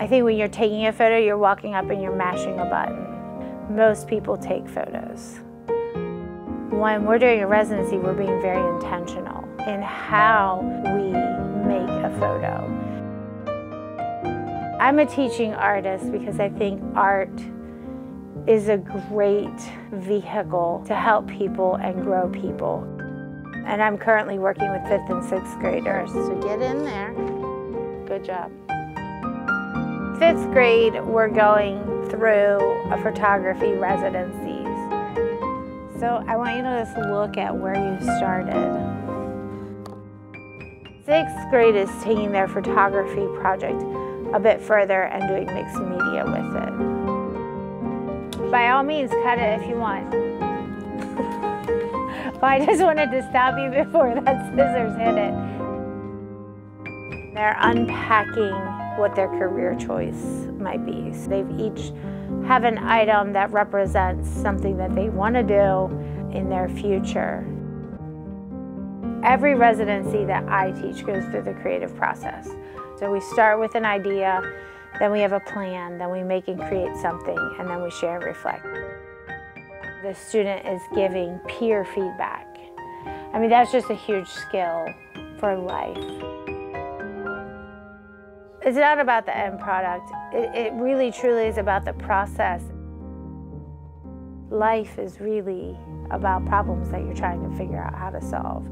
I think when you're taking a photo, you're walking up and you're mashing a button. Most people take photos. When we're doing a residency, we're being very intentional in how we make a photo. I'm a teaching artist because I think art is a great vehicle to help people and grow people. And I'm currently working with fifth and sixth graders. So get in there. Good job. Fifth grade, we're going through a photography residencies. So I want you to just look at where you started. Sixth grade is taking their photography project a bit further and doing mixed media with it. By all means, cut it if you want. but I just wanted to stop you before that scissors hit it. They're unpacking what their career choice might be. So they've each have an item that represents something that they want to do in their future. Every residency that I teach goes through the creative process. So we start with an idea, then we have a plan, then we make and create something, and then we share and reflect. The student is giving peer feedback. I mean, that's just a huge skill for life. It's not about the end product. It, it really truly is about the process. Life is really about problems that you're trying to figure out how to solve.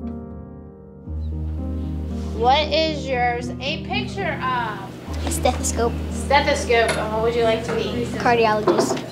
What is yours a picture of? A stethoscope. Stethoscope. And what would you like to be? Cardiologist.